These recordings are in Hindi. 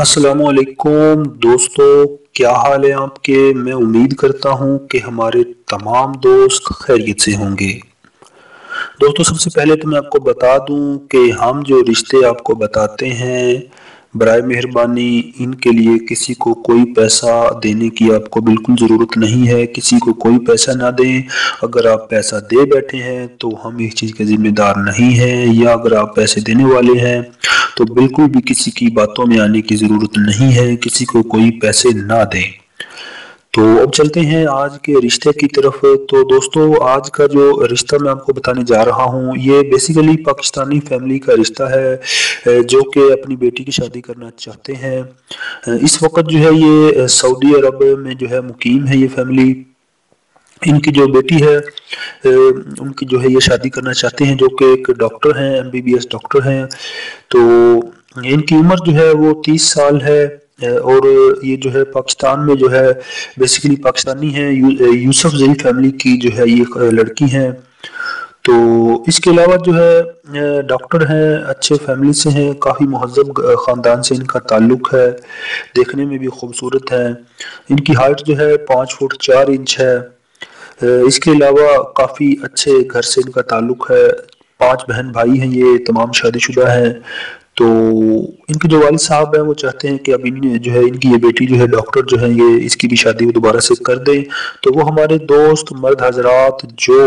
असलकुम दोस्तों, क्या हाल है आपके? मैं उम्मीद करता हूँ कि हमारे तमाम दोस्त खैरियत से होंगे। दोस्तों, सबसे पहले तो मैं आपको बता दूँ कि हम जो रिश्ते आपको बताते हैं बर मेहरबानी, इनके लिए किसी को कोई पैसा देने की आपको बिल्कुल ज़रूरत नहीं है, किसी को कोई पैसा ना दें। अगर आप पैसा दे बैठे हैं तो हम इस चीज़ के ज़िम्मेदार नहीं हैं, या अगर आप पैसे देने वाले हैं तो बिल्कुल भी किसी की बातों में आने की ज़रूरत नहीं है, किसी को कोई पैसे ना दें। तो अब चलते हैं आज के रिश्ते की तरफ़। तो दोस्तों, आज का जो रिश्ता मैं आपको बताने जा रहा हूँ, ये बेसिकली पाकिस्तानी फैमिली का रिश्ता है जो कि अपनी बेटी की शादी करना चाहते हैं। इस वक्त जो है ये सऊदी अरब में जो है मुकीम है ये फैमिली इनकी जो बेटी है उनकी जो है ये शादी करना चाहते हैं, जो कि एक डॉक्टर हैं एमबीबीएस डॉक्टर हैं। तो इनकी उम्र जो है वो तीस साल है और ये जो है पाकिस्तान में जो है बेसिकली पाकिस्तानी है। यू, यूसुफ जई फैमिली की जो है ये लड़की है। तो इसके अलावा जो है डॉक्टर हैं अच्छे फैमिली से हैं काफ़ी महजब ख़ानदान से इनका ताल्लुक है देखने में भी खूबसूरत है। इनकी हाइट जो है पाँच फुट चार इंच है। इसके अलावा काफ़ी अच्छे घर से इनका ताल्लुक है। पाँच बहन भाई हैं ये तमाम शादीशुदा हैं। तो इनके जो वाल साहब हैं, वो चाहते हैं कि अब इन जो है, इनकी ये बेटी जो है, डॉक्टर जो है, ये इसकी भी शादी दोबारा से कर दें। तो वो हमारे दोस्त, मर्द हजरात जो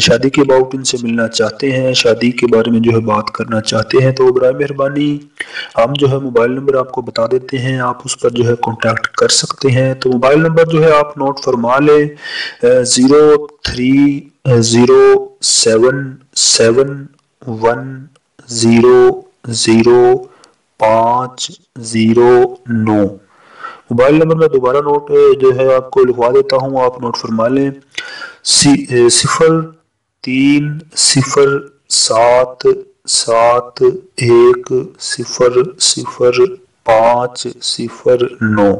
शादी के अबाउट इनसे मिलना चाहते हैं, शादी के बारे में जो है बात करना चाहते हैं तो बर मेहरबानी। हम जो है मोबाइल नंबर आपको बता देते हैं, आप उस पर जो है कॉन्टैक्ट कर सकते हैं। तो मोबाइल नंबर जो है आप नोट फरमा लें zero three zero seven seven one zero zero पाँच ज़ीरो नौ। मोबाइल नंबर मैं दोबारा नोट जो है आपको लिखवा देता हूँ, आप नोट फरमा लें। सिफर तीन, सिफर सात सात एक, सिफर सिफर पाँच, सिफर नौ।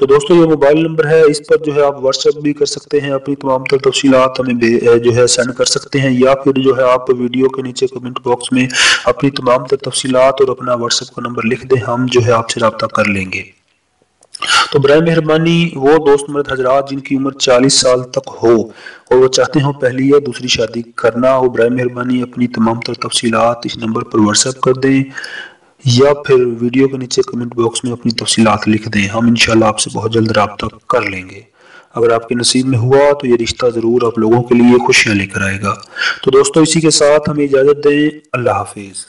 तो दोस्तों, ये मोबाइल नंबर है। इस पर जो है आप व्हाट्सएप भी कर सकते हैं। अपनी तमाम तर तफसीत हमें जो है सेंड कर सकते हैं। या फिर जो है आप वीडियो के नीचे कमेंट बॉक्स में अपनी तमाम तर तफसीत और अपना व्हाट्सएप का नंबर लिख दें। हम जो है आपसे रबता कर लेंगे। तो बर मेहरबानी, वो दोस्त मर्द हजरात जिनकी उम्र 40 साल तक हो और वो चाहते हो पहली या दूसरी शादी करना हो बर मेहरबानी, अपनी तमाम तर तफसीत इस नंबर पर व्हाट्सएप कर दें। या फिर वीडियो के नीचे कमेंट बॉक्स में अपनी तफसीत लिख दें। हम इनशाला आपसे बहुत जल्द रबता कर लेंगे। अगर आपके नसीब में हुआ तो ये रिश्ता ज़रूर आप लोगों के लिए खुशियाँ लेकर आएगा। तो दोस्तों, इसी के साथ हमें इजाज़त दें। अल्लाह हाफिज़।